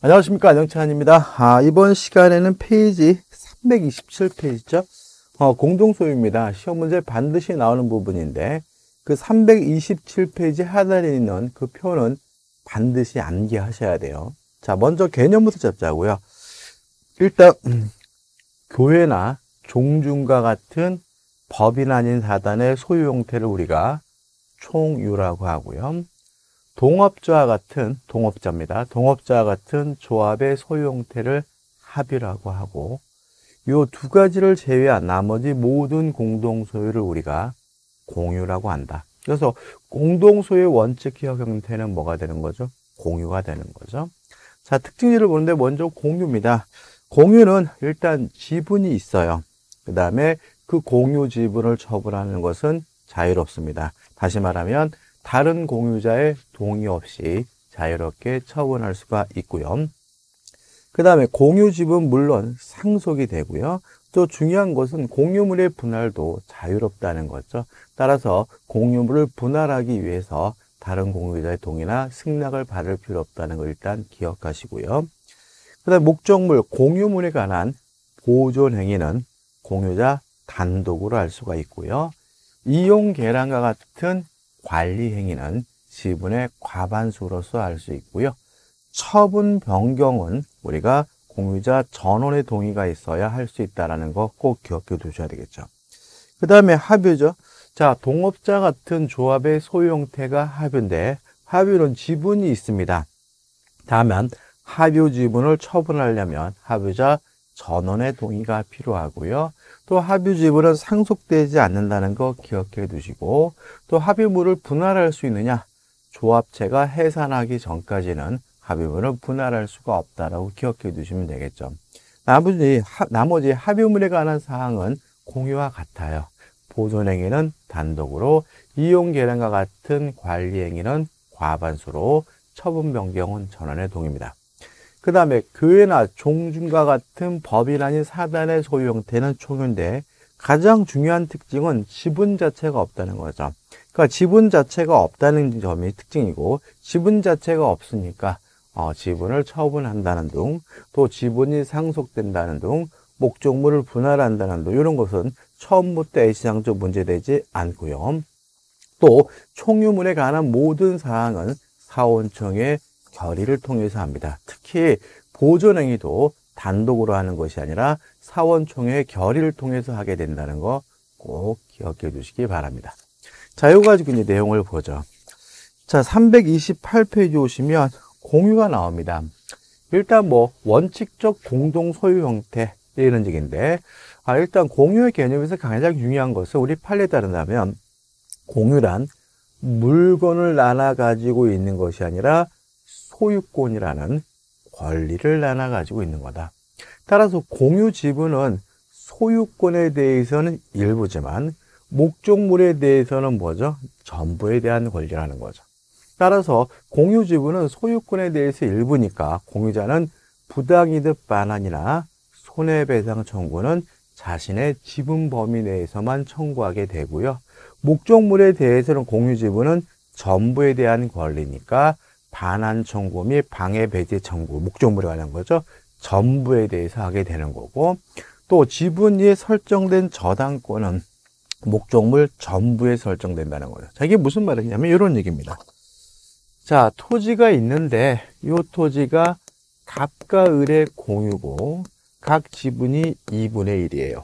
안녕하십니까 안영찬입니다. 아, 이번 시간에는 페이지 327페이지죠. 어, 공동소유입니다. 시험 문제 반드시 나오는 부분인데 그 327페이지 하단에 있는 그 표는 반드시 암기하셔야 돼요. 자, 먼저 개념부터 잡자고요. 일단 음, 교회나 종중과 같은 법인 아닌 사단의 소유 형태를 우리가 총유라고 하고요. 동업자와 같은 동업자입니다. 동업자와 같은 조합의 소유 형태를 합의라고 하고 이 두 가지를 제외한 나머지 모든 공동 소유를 우리가 공유라고 한다. 그래서 공동 소유의 원칙 기억 형태는 뭐가 되는 거죠? 공유가 되는 거죠. 자, 특징들을 보는데 먼저 공유입니다. 공유는 일단 지분이 있어요. 그 다음에 그 공유 지분을 처분하는 것은 자유롭습니다. 다시 말하면 다른 공유자의 동의 없이 자유롭게 처분할 수가 있고요. 그 다음에 공유집은 물론 상속이 되고요. 또 중요한 것은 공유물의 분할도 자유롭다는 거죠. 따라서 공유물을 분할하기 위해서 다른 공유자의 동의나 승낙을 받을 필요 없다는 걸 일단 기억하시고요. 그 다음 목적물, 공유물에 관한 보존 행위는 공유자 단독으로 할 수가 있고요. 이용 계량과 같은 관리 행위는 지분의 과반수로서 할 수 있고요. 처분 변경은 우리가 공유자 전원의 동의가 있어야 할 수 있다는 거 꼭 기억해 두셔야 되겠죠. 그 다음에 합유죠. 자, 동업자 같은 조합의 소유 형태가 합유인데 합유는 지분이 있습니다. 다만 합유 지분을 처분하려면 합유자 전원의 동의가 필요하고요. 또 합유 지분은 상속되지 않는다는 거 기억해 두시고 또 합유물을 분할할 수 있느냐 조합체가 해산하기 전까지는 합유물을 분할할 수가 없다라고 기억해 두시면 되겠죠. 나머지, 나머지 합유물에 관한 사항은 공유와 같아요. 보존행위는 단독으로, 이용 계량과 같은 관리 행위는 과반수로, 처분 변경은 전원의 동입니다. 그 다음에 교회나 종중과 같은 아닌 사단의 소유 형태는 총유인데 가장 중요한 특징은 지분 자체가 없다는 거죠. 그러니까 지분 자체가 없다는 점이 특징이고 지분 자체가 없으니까 어, 지분을 처분한다는 등, 또 지분이 상속된다는 등, 목적물을 분할한다는 등 이런 것은 처음부터 A시장적 문제되지 않고요. 또 총유물에 관한 모든 사항은 사원청의 결의를 통해서 합니다. 특히 보존행위도 단독으로 하는 것이 아니라 사원총회 결의를 통해서 하게 된다는 거 꼭 기억해 두시기 바랍니다. 자, 이거 가지고 이제 내용을 보죠. 자, 328페이지 오시면 공유가 나옵니다. 일단 뭐 원칙적 공동 소유 형태 이런 얘기인데 아, 일단 공유의 개념에서 가장 중요한 것은 우리 판례에 따른다면 공유란 물건을 나눠 가지고 있는 것이 아니라 소유권이라는 권리를 나눠 가지고 있는 거다. 따라서 공유 지분은 소유권에 대해서는 일부지만 목적물에 대해서는 뭐죠? 전부에 대한 권리라는 거죠. 따라서 공유 지분은 소유권에 대해서 일부니까 공유자는 부당이득 반환이나 손해배상 청구는 자신의 지분 범위 내에서만 청구하게 되고요. 목적물에 대해서는 공유 지분은 전부에 대한 권리니까 반환 청구 및 방해 배제 청구, 목적물에 관한 거죠. 전부에 대해서 하게 되는 거고 또 지분이 설정된 저당권은 목적물 전부에 설정된다는 거죠. 자, 이게 무슨 말이냐면 이런 얘기입니다. 자, 토지가 있는데 이 토지가 갑과 을의 공유고 각 지분이 2분의 1이에요.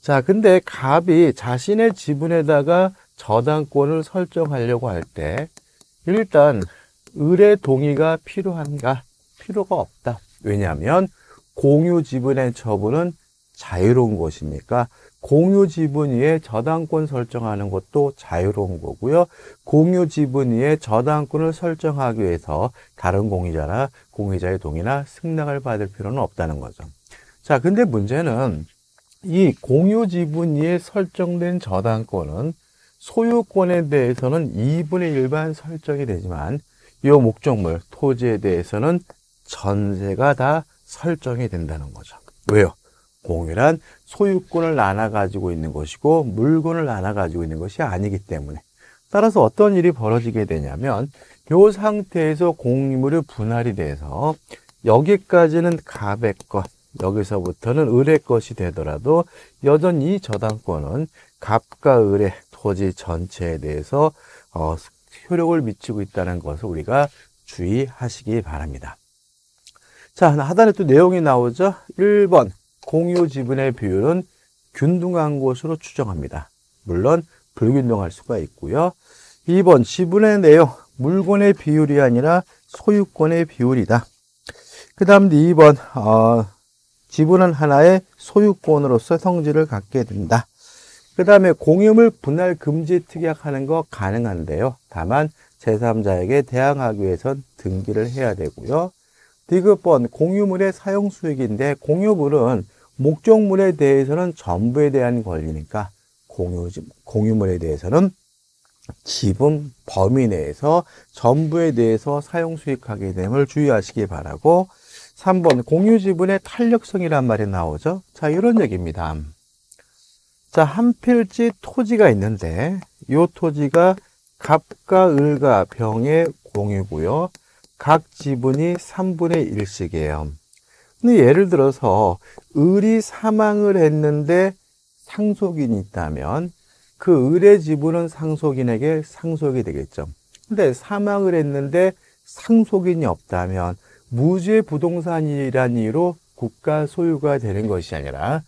자, 근데 갑이 자신의 지분에다가 저당권을 설정하려고 할 때 일단 을의 동의가 필요한가? 필요가 없다. 왜냐하면 공유 지분의 처분은 자유로운 것이니까 공유 지분 위에 저당권 설정하는 것도 자유로운 거고요. 공유 지분 위에 저당권을 설정하기 위해서 다른 공유자나 공유자의 동의나 승낙을 받을 필요는 없다는 거죠. 자, 근데 문제는 이 공유 지분 위에 설정된 저당권은 소유권에 대해서는 2분의 1만 설정이 되지만 이 목적물, 토지에 대해서는 전세가 다 설정이 된다는 거죠. 왜요? 공유란 소유권을 나눠 가지고 있는 것이고 물건을 나눠 가지고 있는 것이 아니기 때문에 따라서 어떤 일이 벌어지게 되냐면 요 상태에서 공유물이 분할이 돼서 여기까지는 갑의 것, 여기서부터는 을의 것이 되더라도 여전히 저당권은 갑과 을의 토지 전체에 대해서 어, 효력을 미치고 있다는 것을 우리가 주의하시기 바랍니다. 자, 하단에 또 내용이 나오죠. 1번 공유 지분의 비율은 균등한 것으로 추정합니다. 물론 불균등할 수가 있고요. 2번 지분의 내용 물건의 비율이 아니라 소유권의 비율이다. 그 다음 2번 어, 지분은 하나의 소유권으로서 성질을 갖게 된다. 그 다음에 공유물 분할 금지 특약하는 거 가능한데요. 다만 제3자에게 대항하기 위해선 등기를 해야 되고요. 디귿번 공유물의 사용 수익인데 공유물은 목적물에 대해서는 전부에 대한 권리니까 공유, 공유물에 대해서는 지분 범위 내에서 전부에 대해서 사용 수익하게 됨을 주의하시기 바라고 3번 공유 지분의 탄력성이란 말이 나오죠. 자, 이런 얘기입니다. 자, 한 필지 토지가 있는데 이 토지가 갑과 을과 병의 공유고요. 각 지분이 3분의 1씩이에요. 근데 예를 들어서 을이 사망을 했는데 상속인이 있다면 그 을의 지분은 상속인에게 상속이 되겠죠. 근데 사망을 했는데 상속인이 없다면 무주의 부동산이란 이유로 국가 소유가 되는 것이 아니라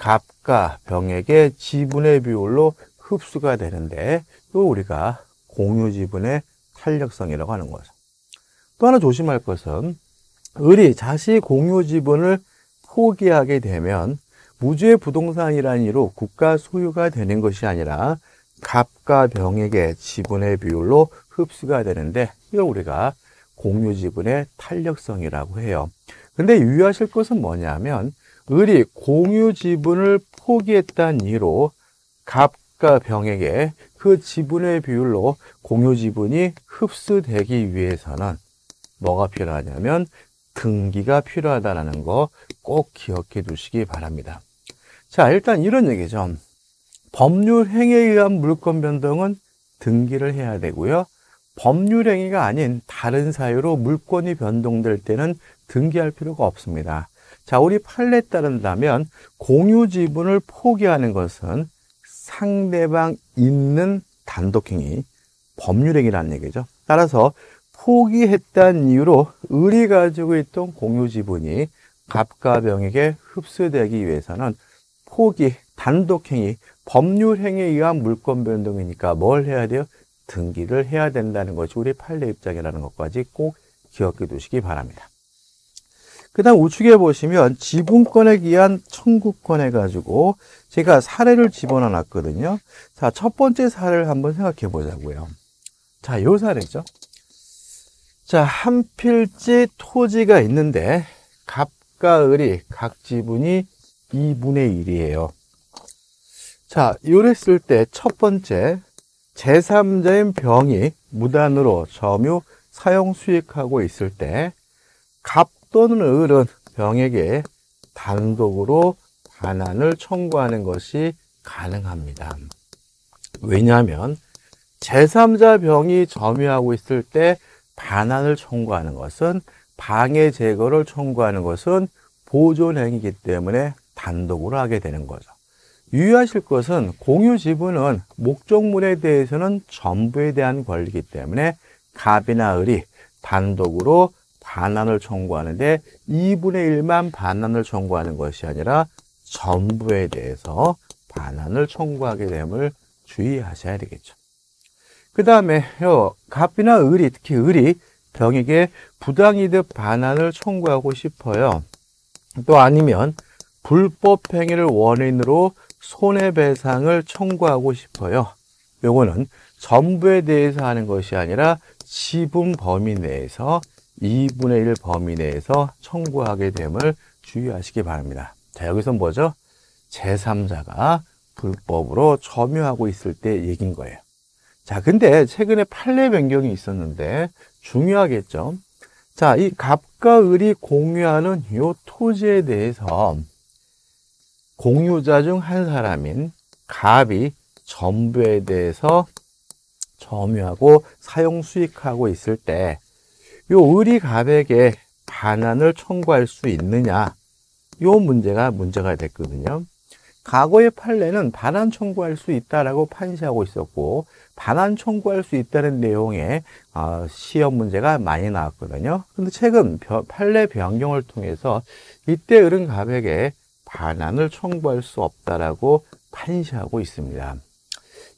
갑과 병에게 지분의 비율로 흡수가 되는데 또 우리가 공유 지분의 탄력성이라고 하는 거죠. 또 하나 조심할 것은 을이 자시 공유 지분을 포기하게 되면 무주의 부동산이라는 이유로 국가 소유가 되는 것이 아니라 갑과 병에게 지분의 비율로 흡수가 되는데 이걸 우리가 공유 지분의 탄력성이라고 해요. 근데 유의하실 것은 뭐냐면 을이 공유 지분을 포기했다는 이유로 갑과 병에게 그 지분의 비율로 공유 지분이 흡수되기 위해서는 뭐가 필요하냐면 등기가 필요하다는 거 꼭 기억해 두시기 바랍니다. 자, 일단 이런 얘기죠. 법률 행위에 의한 물권 변동은 등기를 해야 되고요. 법률 행위가 아닌 다른 사유로 물권이 변동될 때는 등기할 필요가 없습니다. 자, 우리 판례에 따른다면 공유 지분을 포기하는 것은 상대방 있는 단독행위, 법률행위라는 얘기죠. 따라서 포기했다는 이유로 을이 가지고 있던 공유 지분이 갑과 병에게 흡수되기 위해서는 포기, 단독행위, 법률행위에 의한 물권 변동이니까 뭘 해야 돼요? 등기를 해야 된다는 것이 우리 판례 입장이라는 것까지 꼭 기억해 두시기 바랍니다. 그 다음 우측에 보시면 지분권에 기한 청구권 해 가지고 제가 사례를 집어넣어 놨거든요. 자, 첫 번째 사례를 한번 생각해 보자고요. 자, 요 사례죠. 자, 한 필지 토지가 있는데 갑과 을이 각 지분이 2분의 1이에요. 자, 요랬을 때 첫 번째 제3자인 병이 무단으로 점유 사용 수익하고 있을 때 갑 또는 을은 병에게 단독으로 반환을 청구하는 것이 가능합니다. 왜냐하면 제3자 병이 점유하고 있을 때 반환을 청구하는 것은 방해 제거를 청구하는 것은 보존행위이기 때문에 단독으로 하게 되는 거죠. 유의하실 것은 공유 지분은 목적물에 대해서는 전부에 대한 권리이기 때문에 갑이나 을이 단독으로 반환을 청구하는데 2분의 1만 반환을 청구하는 것이 아니라 전부에 대해서 반환을 청구하게 됨을 주의하셔야 되겠죠. 그 다음에 갑이나 을이 특히 을이 병에게 부당이득 반환을 청구하고 싶어요. 또 아니면 불법 행위를 원인으로 손해배상을 청구하고 싶어요. 요거는 전부에 대해서 하는 것이 아니라 지분 범위 내에서 2분의 1 범위 내에서 청구하게 됨을 주의하시기 바랍니다. 자, 여기서 뭐죠? 제3자가 불법으로 점유하고 있을 때 얘긴 거예요. 자, 근데 최근에 판례 변경이 있었는데 중요하겠죠? 자, 이 갑과 을이 공유하는 이 토지에 대해서 공유자 중 한 사람인 갑이 전부에 대해서 점유하고 사용 수익하고 있을 때 갑에게 반환을 청구할 수 있느냐 요 문제가 문제가 됐거든요. 과거의 판례는 반환 청구할 수 있다라고 판시하고 있었고 반환 청구할 수 있다는 내용의 어, 시험 문제가 많이 나왔거든요. 근데 최근 판례 변경을 통해서 이때 을은 갑에게 반환을 청구할 수 없다라고 판시하고 있습니다.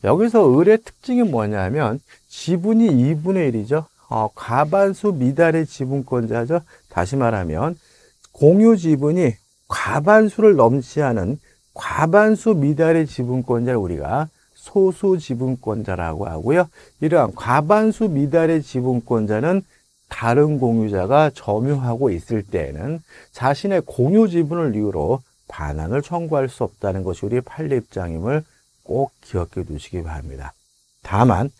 여기서 을의 특징이 뭐냐면 지분이 2분의 1이죠. 어, 과반수 미달의 지분권자죠. 다시 말하면 공유 지분이 과반수를 넘지 않은 과반수 미달의 지분권자를 우리가 소수 지분권자라고 하고요. 이러한 과반수 미달의 지분권자는 다른 공유자가 점유하고 있을 때에는 자신의 공유 지분을 이유로 반환을 청구할 수 없다는 것이 우리 판례 입장임을 꼭 기억해 두시기 바랍니다. 다만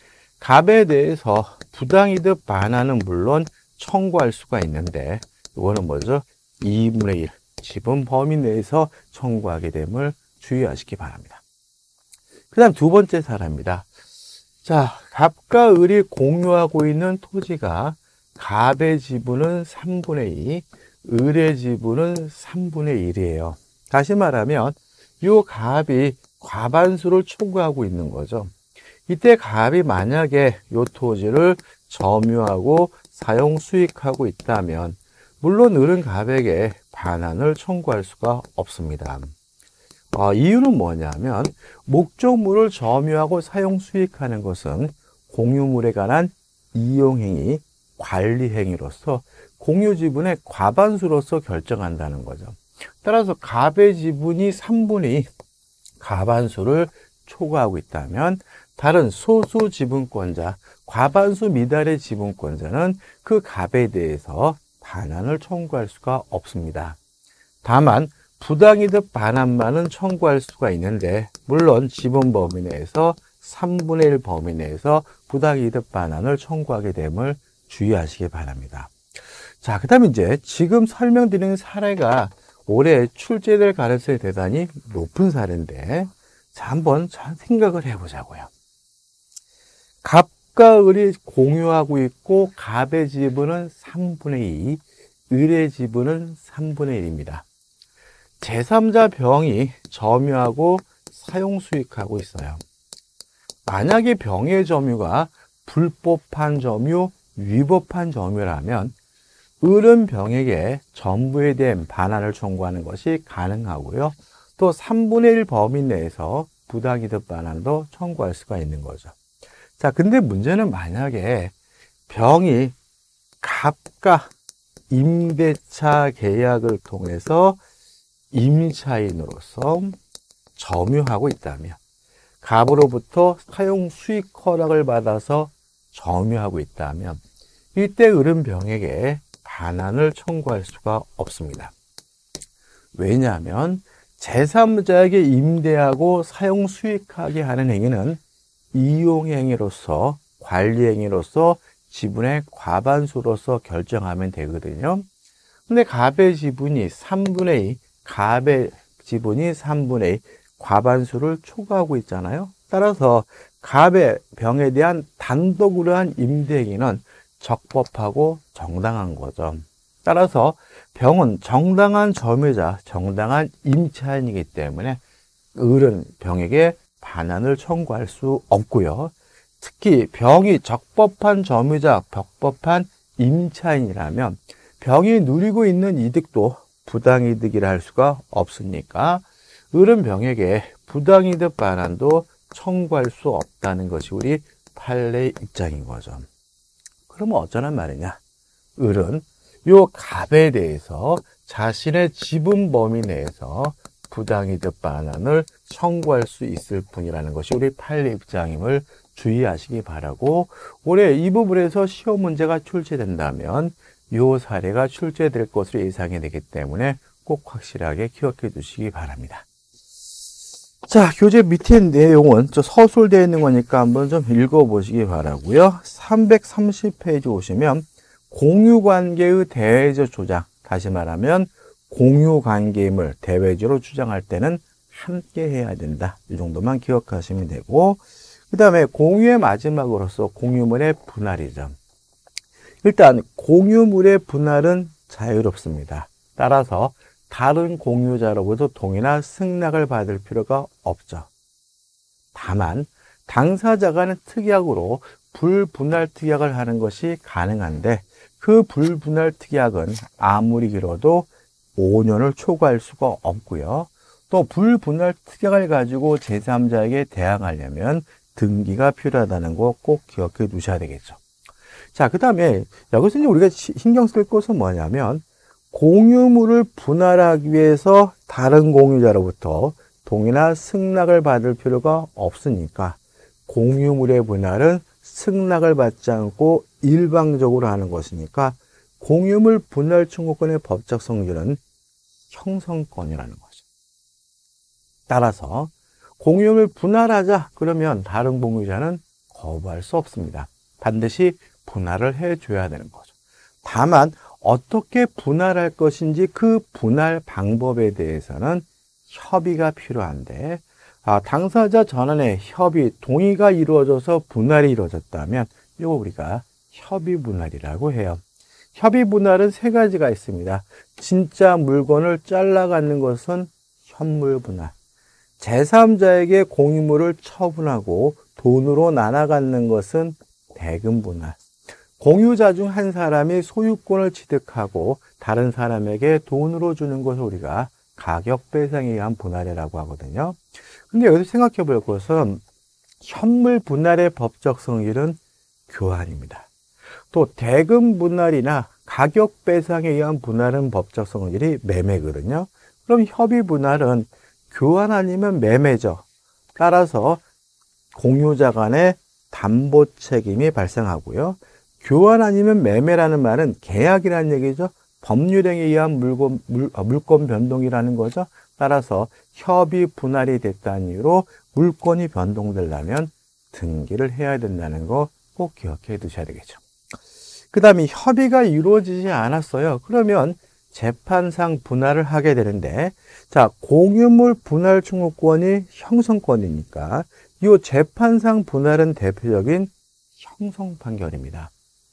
갑에 대해서 부당이득 반환은 물론 청구할 수가 있는데 이거는 뭐죠? 2분의 1 지분 범위 내에서 청구하게 됨을 주의하시기 바랍니다. 그 다음 두 번째 사례입니다. 자, 갑과 을이 공유하고 있는 토지가 갑의 지분은 3분의 2, 을의 지분은 3분의 1이에요. 다시 말하면 이 갑이 과반수를 초과하고 있는 거죠. 이때 갑이 만약에 이 토지를 점유하고 사용 수익하고 있다면 물론 을은 갑에게 반환을 청구할 수가 없습니다. 어, 이유는 뭐냐면 목적물을 점유하고 사용 수익하는 것은 공유물에 관한 이용행위, 관리행위로서 공유 지분의 과반수로서 결정한다는 거죠. 따라서 갑의 지분이 3분의 과반수를 초과하고 있다면 다른 소수 지분권자, 과반수 미달의 지분권자는 그 갑에 대해서 반환을 청구할 수가 없습니다. 다만 부당이득 반환만은 청구할 수가 있는데 물론 지분 범위 내에서 3분의 1 범위 내에서 부당이득 반환을 청구하게 됨을 주의하시기 바랍니다. 자, 그 다음에 이제 지금 설명드리는 사례가 올해 출제될 가능성이 대단히 높은 사례인데 자, 한번 생각을 해보자고요. 갑과 을이 공유하고 있고 갑의 지분은 3분의 2, 을의 지분은 3분의 1입니다. 제3자 병이 점유하고 사용 수익하고 있어요. 만약에 병의 점유가 불법한 점유, 위법한 점유라면 을은 병에게 전부에 대한 반환을 청구하는 것이 가능하고요. 또 3분의 1 범위 내에서 부당이득 반환도 청구할 수가 있는 거죠. 자, 근데 문제는 만약에 병이 갑과 임대차 계약을 통해서 임차인으로서 점유하고 있다면 갑으로부터 사용 수익 허락을 받아서 점유하고 있다면 이때 을은병에게 반환을 청구할 수가 없습니다. 왜냐하면 제3자에게 임대하고 사용 수익하게 하는 행위는 이용행위로서 관리 행위로서 지분의 과반수로서 결정하면 되거든요. 근데 갑의 지분이 3분의 2, 갑의 지분이 3분의 2, 과반수를 초과하고 있잖아요. 따라서 갑의 병에 대한 단독으로 한 임대행위는 적법하고 정당한 거죠. 따라서 병은 정당한 점유자, 정당한 임차인이기 때문에 을은 병에게 반환을 청구할 수 없고요. 특히 병이 적법한 점유자, 적법한 임차인이라면 병이 누리고 있는 이득도 부당이득이라 할 수가 없으니까 을은 병에게 부당이득 반환도 청구할 수 없다는 것이 우리 판례 입장인 거죠. 그러면 어쩌란 말이냐? 을은 요 갑에 대해서 자신의 지분 범위 내에서 부당이득 반환을 청구할 수 있을 뿐이라는 것이 우리 판례 입장임을 주의하시기 바라고 올해 이 부분에서 시험 문제가 출제된다면 요 사례가 출제될 것으로 예상이 되기 때문에 꼭 확실하게 기억해 두시기 바랍니다. 자, 교재 밑에 내용은 저 서술되어 있는 거니까 한번 좀 읽어보시기 바라고요. 330페이지 오시면 공유관계의 대외적 조장, 다시 말하면 공유 관계임을 대외적으로 주장할 때는 함께 해야 된다. 이 정도만 기억하시면 되고 그 다음에 공유의 마지막으로서 공유물의 분할이죠. 일단 공유물의 분할은 자유롭습니다. 따라서 다른 공유자로부터 동의나 승낙을 받을 필요가 없죠. 다만 당사자 간의 특약으로 불분할 특약을 하는 것이 가능한데 그 불분할 특약은 아무리 길어도 5년을 초과할 수가 없고요. 또 불분할 특약을 가지고 제3자에게 대항하려면 등기가 필요하다는 거 꼭 기억해 두셔야 되겠죠. 자, 그 다음에 여기서 이제 우리가 신경 쓸 것은 뭐냐면 공유물을 분할하기 위해서 다른 공유자로부터 동의나 승낙을 받을 필요가 없으니까 공유물의 분할은 승낙을 받지 않고 일방적으로 하는 것이니까 공유물 분할 청구권의 법적 성질은 형성권이라는 거죠. 따라서 공유물 분할하자 그러면 다른 공유자는 거부할 수 없습니다. 반드시 분할을 해줘야 되는 거죠. 다만 어떻게 분할할 것인지 그 분할 방법에 대해서는 협의가 필요한데 아, 당사자 전원의 협의, 동의가 이루어져서 분할이 이루어졌다면 이거 우리가 협의 분할이라고 해요. 협의 분할은 세 가지가 있습니다. 진짜 물건을 잘라 갖는 것은 현물 분할. 제3자에게 공유물을 처분하고 돈으로 나눠 갖는 것은 대금 분할. 공유자 중 한 사람이 소유권을 취득하고 다른 사람에게 돈으로 주는 것을 우리가 가격 배상에 의한 분할이라고 하거든요. 근데 여기서 생각해 볼 것은 현물 분할의 법적 성질은 교환입니다. 또 대금 분할이나 가격 배상에 의한 분할은 법적 성질이 매매거든요. 그럼 협의 분할은 교환 아니면 매매죠. 따라서 공유자 간의 담보 책임이 발생하고요. 교환 아니면 매매라는 말은 계약이라는 얘기죠. 법률행에 의한 물건, 물, 아, 물건 변동이라는 거죠. 따라서 협의 분할이 됐다는 이유로 물건이 변동되려면 등기를 해야 된다는 거 꼭 기억해 두셔야 되겠죠. 그 다음에 협의가 이루어지지 않았어요. 그러면 재판상 분할을 하게 되는데, 자, 공유물 분할 청구권이 형성권이니까, 이 재판상 분할은 대표적인 형성 판결입니다.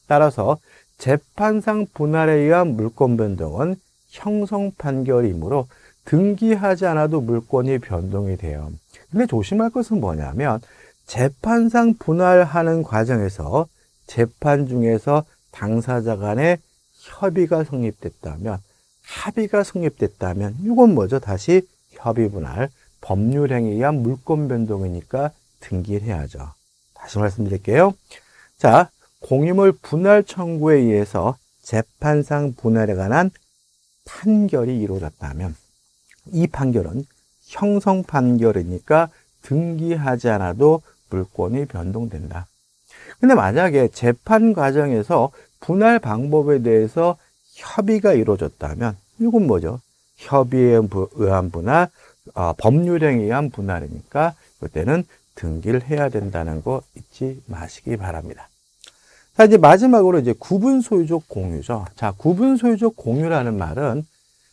따라서 재판상 분할에 의한 물권 변동은 형성 판결이므로 등기하지 않아도 물권이 변동이 돼요. 근데 조심할 것은 뭐냐면 재판상 분할하는 과정에서 재판 중에서 당사자 간의 협의가 성립됐다면 합의가 성립됐다면 이건 뭐죠? 다시 협의 분할 법률행위에 의한 물권 변동이니까 등기를 해야죠. 다시 말씀드릴게요. 자, 공유물 분할 청구에 의해서 재판상 분할에 관한 판결이 이루어졌다면 이 판결은 형성 판결이니까 등기하지 않아도 물권이 변동된다. 근데 만약에 재판 과정에서 분할 방법에 대해서 협의가 이루어졌다면 이건 뭐죠? 협의에 의한 분할, 어, 법률행위에 의한 분할이니까 그때는 등기를 해야 된다는 거 잊지 마시기 바랍니다. 자, 이제 마지막으로 이제 구분 소유적 공유죠. 자, 구분 소유적 공유라는 말은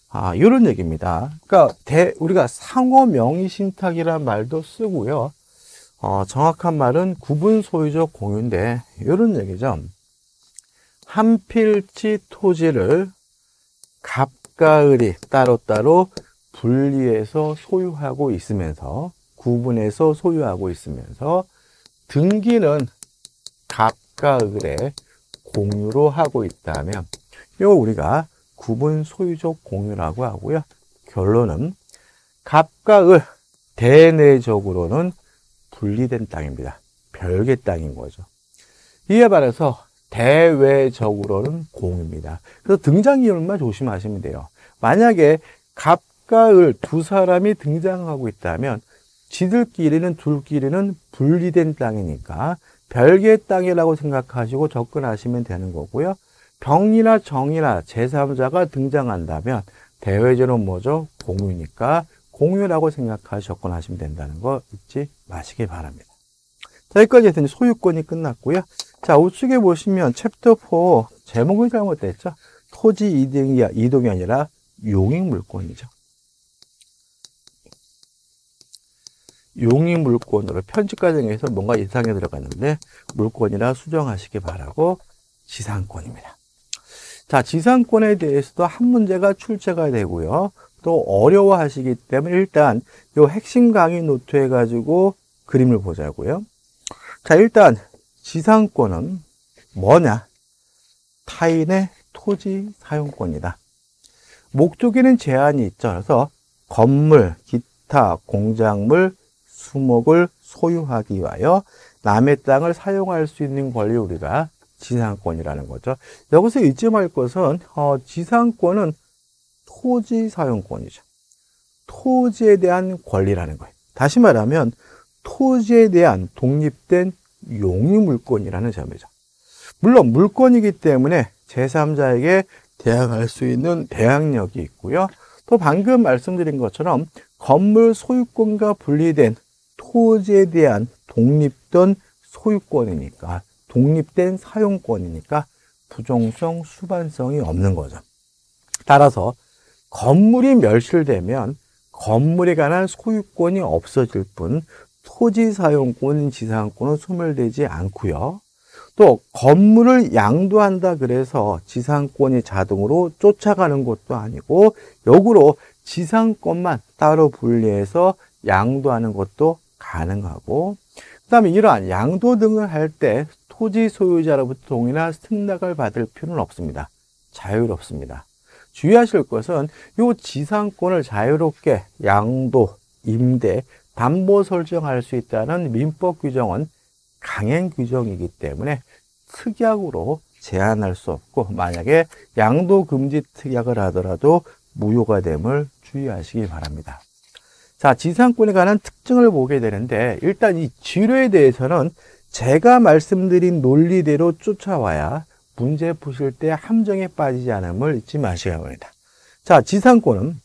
아, 이런 얘기입니다. 그러니까 대, 우리가 상호 명의 신탁이라는 말도 쓰고요. 어, 정확한 말은 구분 소유적 공유인데 이런 얘기죠. 한 필지 토지를 갑과 을이 따로따로 분리해서 소유하고 있으면서 구분해서 소유하고 있으면서 등기는 갑과 을의 공유로 하고 있다면 이거 우리가 구분 소유적 공유라고 하고요. 결론은 갑과 을 대내적으로는 분리된 땅입니다. 별개 땅인 거죠. 이에 반해서 대외적으로는 공입니다. 그래서 등장이율만 조심하시면 돼요. 만약에 갑과 을 두 사람이 등장하고 있다면 지들끼리는 둘끼리는 분리된 땅이니까 별개의 땅이라고 생각하시고 접근하시면 되는 거고요. 병이나 정이나 제3자가 등장한다면 대외적으로 뭐죠? 공유니까 공유라고 생각하시 접근하시면 된다는 거 잊지 마시기 바랍니다. 자, 여기까지 해서 소유권이 끝났고요. 자, 우측에 보시면 챕터 4 제목이 잘못됐죠? 토지 이동이, 이동이 아니라 용익 물권이죠. 용의 물권으로 편집 과정에서 뭔가 이상이 들어갔는데 물권이라 수정하시기 바라고 지상권입니다. 자, 지상권에 대해서도 한 문제가 출제가 되고요. 또 어려워하시기 때문에 일단 요 핵심 강의 노트 해 가지고 그림을 보자고요. 자, 일단 지상권은 뭐냐? 타인의 토지 사용권이다. 목적에는 제한이 있죠. 그래서 건물, 기타, 공작물, 수목을 소유하기 위하여 남의 땅을 사용할 수 있는 권리를 우리가 지상권이라는 거죠. 여기서 잊지 말 것은 어, 지상권은 토지 사용권이죠. 토지에 대한 권리라는 거예요. 다시 말하면 토지에 대한 독립된 용의물권이라는 점이죠. 물론 물권이기 때문에 제3자에게 대항할 수 있는 대항력이 있고요. 또 방금 말씀드린 것처럼 건물 소유권과 분리된 토지에 대한 독립된 소유권이니까 독립된 사용권이니까 부정성, 수반성이 없는 거죠. 따라서 건물이 멸실되면 건물에 관한 소유권이 없어질 뿐 토지 사용권, 지상권은 소멸되지 않고요. 또 건물을 양도한다 그래서 지상권이 자동으로 쫓아가는 것도 아니고 역으로 지상권만 따로 분리해서 양도하는 것도 가능하고 그 다음에 이러한 양도 등을 할 때 토지 소유자로부터 동의나 승낙을 받을 필요는 없습니다. 자유롭습니다. 주의하실 것은 이 지상권을 자유롭게 양도, 임대, 담보 설정할 수 있다는 민법 규정은 강행 규정이기 때문에 특약으로 제한할 수 없고 만약에 양도 금지 특약을 하더라도 무효가 됨을 주의하시기 바랍니다. 자, 지상권에 관한 특징을 보게 되는데 일단 이 지료에 대해서는 제가 말씀드린 논리대로 쫓아와야 문제 푸실 때 함정에 빠지지 않음을 잊지 마시기 바랍니다. 자, 지상권은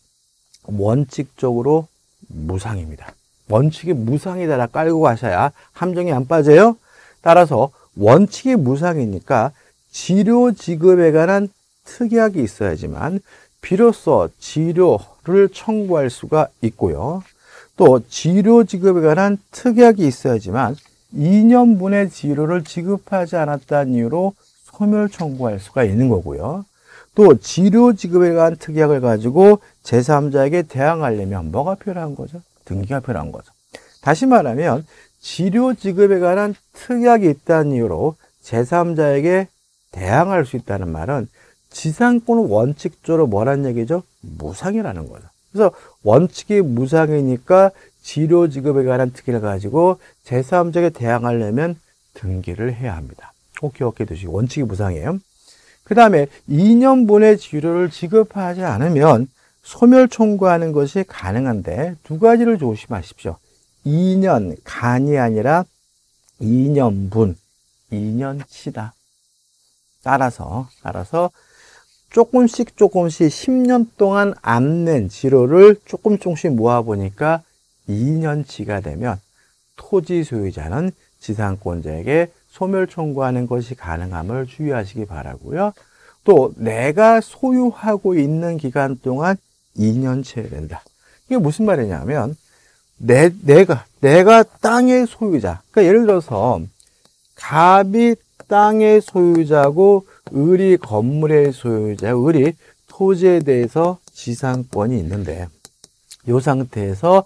원칙적으로 무상입니다. 원칙이 무상이다라 깔고 가셔야 함정이 안 빠져요. 따라서 원칙이 무상이니까 치료 지급에 관한 특약이 있어야지만 비로소 치료를 청구할 수가 있고요. 또 치료 지급에 관한 특약이 있어야지만 2년분의 치료를 지급하지 않았다는 이유로 소멸 청구할 수가 있는 거고요. 또 치료 지급에 관한 특약을 가지고 제3자에게 대항하려면 뭐가 필요한 거죠? 등기가 필요한 거죠. 다시 말하면 치료 지급에 관한 특약이 있다는 이유로 제3자에게 대항할 수 있다는 말은 지상권은 원칙적으로 뭐란 얘기죠? 무상이라는 거죠. 그래서 원칙이 무상이니까 치료 지급에 관한 특기를 가지고 제3자에게 대항하려면 등기를 해야 합니다. 꼭 기억해 두시고 원칙이 무상이에요. 그 다음에 2년분의 치료를 지급하지 않으면 소멸 청구하는 것이 가능한데 두 가지를 조심하십시오. 2년 간이 아니라 2년분, 2년치다. 따라서, 따라서 조금씩 조금씩 10년 동안 안낸 지로를 조금 조금씩 모아보니까 2년치가 되면 토지 소유자는 지상권자에게 소멸 청구하는 것이 가능함을 주의하시기 바라고요. 또 내가 소유하고 있는 기간 동안 2년치에 된다. 이게 무슨 말이냐면 내, 내가, 내가 땅의 소유자. 그러니까 예를 들어서, 갑이 땅의 소유자고, 을이 건물의 소유자, 을이 토지에 대해서 지상권이 있는데, 이 상태에서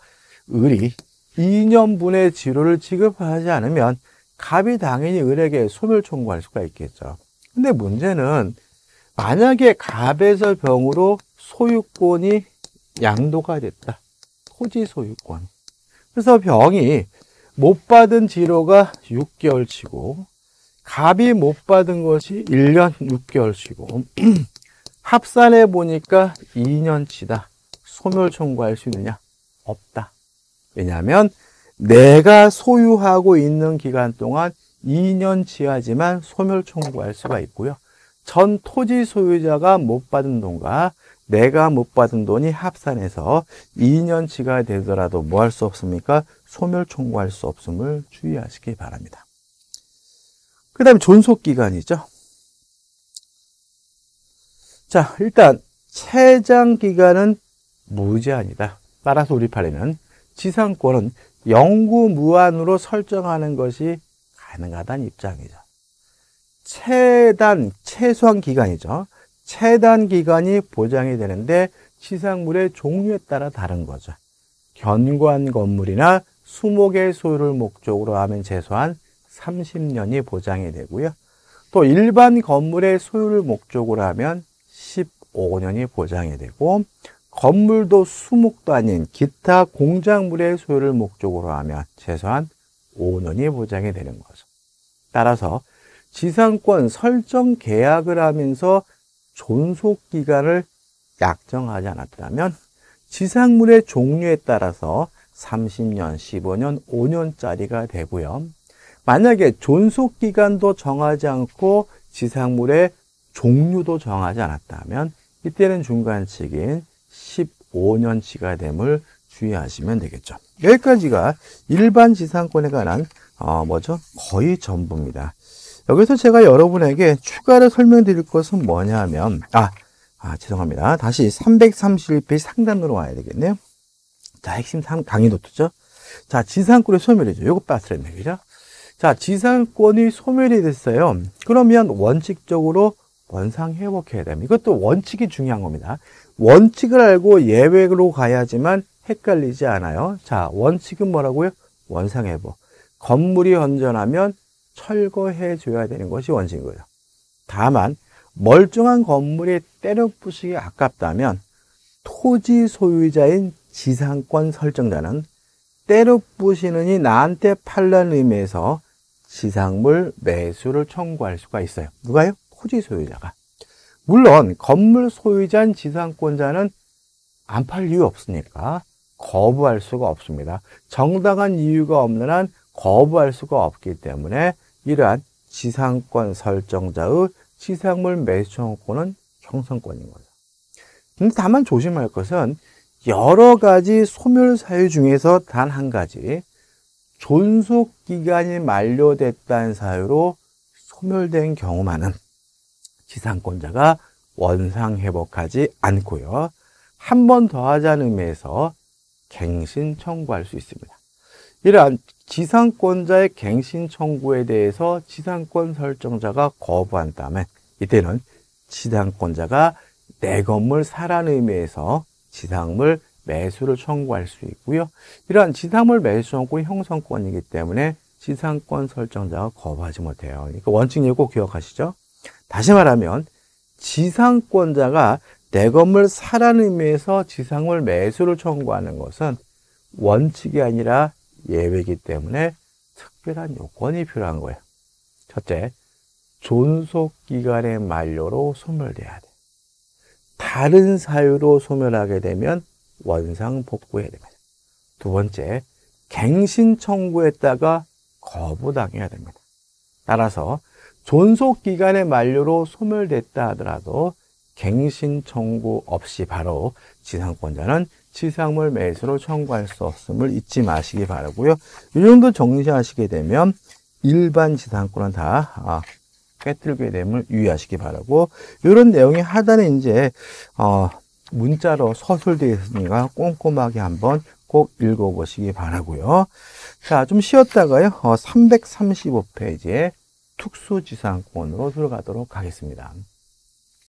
을이 2년분의 지로를 지급하지 않으면 갑이 당연히 을에게 소멸 청구할 수가 있겠죠. 근데 문제는 만약에 갑에서 병으로 소유권이 양도가 됐다. 토지 소유권. 그래서 병이 못 받은 지로가 6개월치고 갑이 못 받은 것이 1년 6개월치고 합산해 보니까 2년치다. 소멸 청구할 수 있느냐? 없다. 왜냐하면 내가 소유하고 있는 기간 동안 2년치하지만 소멸 청구할 수가 있고요. 전 토지 소유자가 못 받은 돈과 내가 못 받은 돈이 합산해서 2년치가 되더라도 뭐 할 수 없습니까? 소멸 청구할 수 없음을 주의하시기 바랍니다. 그 다음에 존속기간이죠. 자, 일단 체장기간은 무제한이다. 따라서 우리 판에는 지상권은 영구 무한으로 설정하는 것이 가능하다는 입장이죠. 최단, 최소한 기간이죠. 최단 기간이 보장이 되는데 시상물의 종류에 따라 다른 거죠. 견관 건물이나 수목의 소유를 목적으로 하면 최소한 30년이 보장이 되고요. 또 일반 건물의 소유를 목적으로 하면 15년이 보장이 되고 건물도 수목도 아닌 기타 공작물의 소유를 목적으로 하면 최소한 5년이 보장이 되는 거죠. 따라서 지상권 설정 계약을 하면서 존속 기간을 약정하지 않았다면 지상물의 종류에 따라서 30년, 15년, 5년짜리가 되고요. 만약에 존속 기간도 정하지 않고 지상물의 종류도 정하지 않았다면 이때는 중간칙인 15년치가 됨을 주의하시면 되겠죠. 여기까지가 일반 지상권에 관한 어, 뭐죠? 거의 전부입니다. 여기서 제가 여러분에게 추가로 설명드릴 것은 뭐냐면 아, 아 죄송합니다. 다시 331페이지 상단으로 와야 되겠네요. 자, 핵심 강의 노트죠. 자, 지상권의 소멸이죠. 요거 빠스랬네, 그죠? 자, 지상권이 소멸이 됐어요. 그러면 원칙적으로 원상 회복해야 됩니다. 이것도 원칙이 중요한 겁니다. 원칙을 알고 예외로 가야지만 헷갈리지 않아요. 자, 원칙은 뭐라고요? 원상 회복. 건물이 헌전하면 철거해 줘야 되는 것이 원칙인 거예요. 다만 멀쩡한 건물이 때려 부수기 아깝다면 토지 소유자인 지상권 설정자는 때려 부시느니 나한테 팔라는 의미에서 지상물 매수를 청구할 수가 있어요. 누가요? 토지 소유자가. 물론 건물 소유자인 지상권자는 안 팔 이유 없으니까 거부할 수가 없습니다. 정당한 이유가 없는 한 거부할 수가 없기 때문에 이러한 지상권 설정자의 지상물 매수 청구권은 형성권인 거죠. 근데 다만 조심할 것은 여러 가지 소멸 사유 중에서 단 한 가지 존속 기간이 만료됐다는 사유로 소멸된 경우만은 지상권자가 원상 회복하지 않고요. 한 번 더 하자는 의미에서 갱신 청구할 수 있습니다. 이러한 지상권자의 갱신 청구에 대해서 지상권 설정자가 거부한다면 이때는 지상권자가 내 건물 사라는 의미에서 지상물 매수를 청구할 수 있고요. 이러한 지상물 매수 청구 형성권이기 때문에 지상권 설정자가 거부하지 못해요. 그러니까 원칙 예고 기억하시죠? 다시 말하면 지상권자가 내 건물 사라는 의미에서 지상물 매수를 청구하는 것은 원칙이 아니라 예외이기 때문에 특별한 요건이 필요한 거예요. 첫째, 존속 기간의 만료로 소멸돼야 돼. 다른 사유로 소멸하게 되면 원상 복구해야 됩니다. 두 번째, 갱신 청구했다가 거부당해야 됩니다. 따라서 존속 기간의 만료로 소멸됐다 하더라도 갱신 청구 없이 바로 지상권자는 지상물 매수로 청구할 수 없음을 잊지 마시기 바라고요. 이 정도 정리하시게 되면 일반 지상권은 다 아, 깨뜨리게 됨을 유의하시기 바라고 이런 내용이 하단에 이제 어, 문자로 서술되어 있으니까 꼼꼼하게 한번 꼭 읽어보시기 바라고요. 자, 좀 쉬었다가요. 어, 335페이지에 특수지상권으로 들어가도록 하겠습니다.